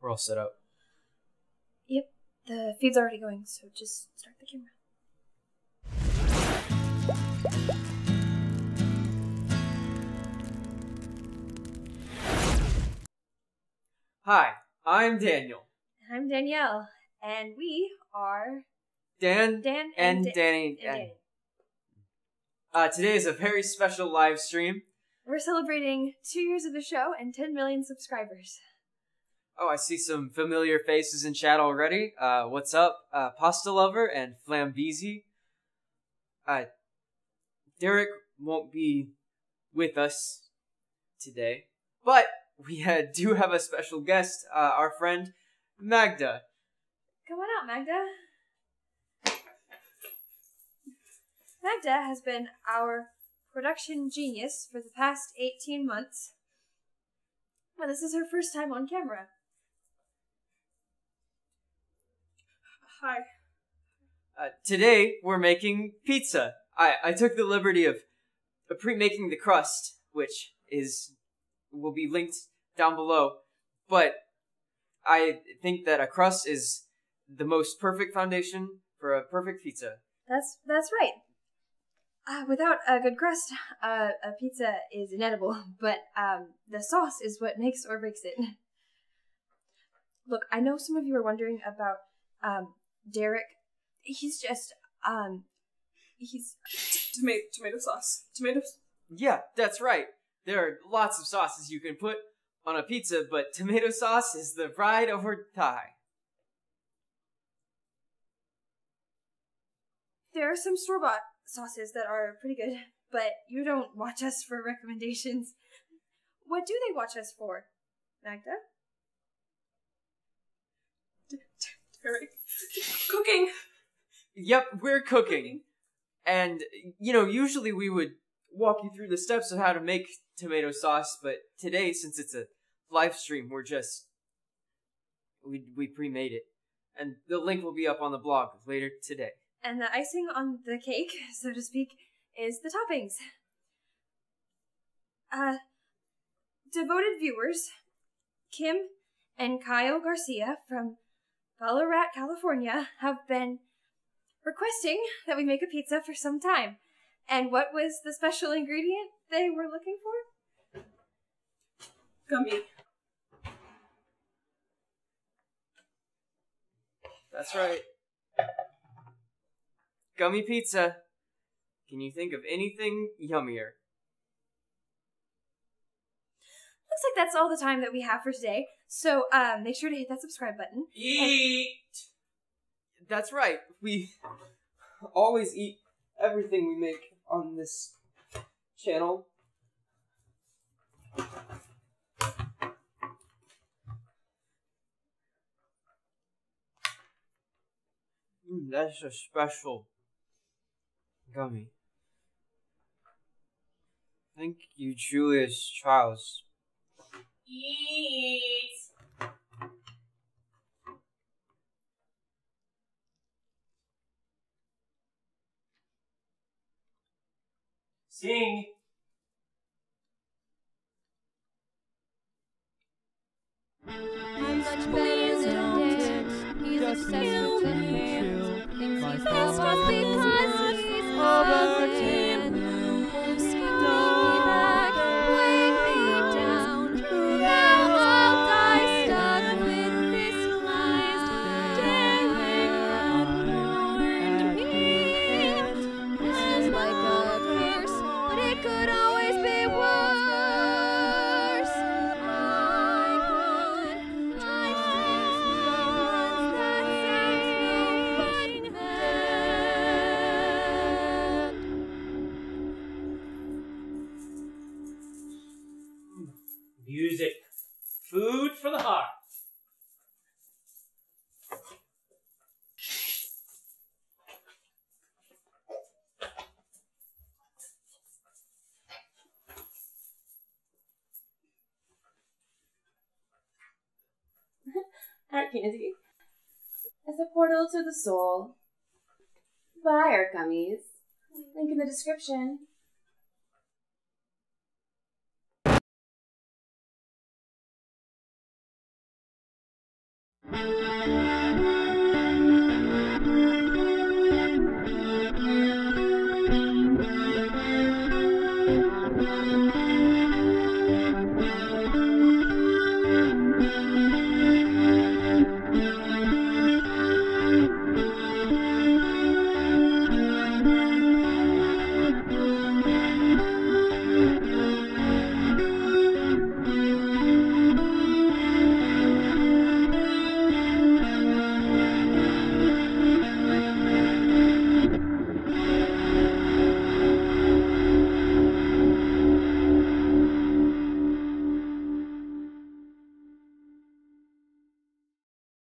we're all set up. Yep, the feed's already going, so just start the camera. Hi, I'm Daniel. I'm Danielle, and we are Dan Dan and Da- Danny. and Danny. Uh, today is a very special live stream. We're celebrating two years of the show and 10 million subscribers. Oh, I see some familiar faces in chat already. Uh, what's up, uh, Pasta Lover and Flambeezy? Uh, Derek won't be with us today, but we uh, do have a special guest, uh, our friend Magda. Come on out, Magda. Magda has been our production genius for the past 18 months. Well, this is her first time on camera. Hi. Uh, today we're making pizza. I, I took the liberty of uh, pre-making the crust, which is will be linked down below. But I think that a crust is the most perfect foundation for a perfect pizza. That's that's right. Uh, without a good crust, uh, a pizza is inedible. But um, the sauce is what makes or breaks it. Look, I know some of you are wondering about um, Derek. He's just um, he's Tomato tomato sauce. Tomatoes. Yeah, that's right. There are lots of sauces you can put on a pizza, but tomato sauce is the ride over tie. there are some store bought sauces that are pretty good, but you don't watch us for recommendations. What do they watch us for, Magda? Derek. Cooking. Yep, we're cooking. And, you know, usually we would walk you through the steps of how to make tomato sauce, but today, since it's a live stream, we're just. We, we pre made it. And the link will be up on the blog later today. And the icing on the cake, so to speak, is the toppings. Uh, devoted viewers, Kym and Kyle Garcia from Ballarat, California, have been requesting that we make a pizza for some time. And what was the special ingredient they were looking for? Gummy. That's right. Gummy pizza. Can you think of anything yummier? Looks like that's all the time that we have for today. So um, make sure to hit that subscribe button. Eat! That's right. We always eat everything we make on this channel. Mm, that's a special gummy. Thank you, Julius Charles. Eat. Sing. Food for the heart. Heart candy. It's a portal to the soul. Buy our gummies. Link in the description.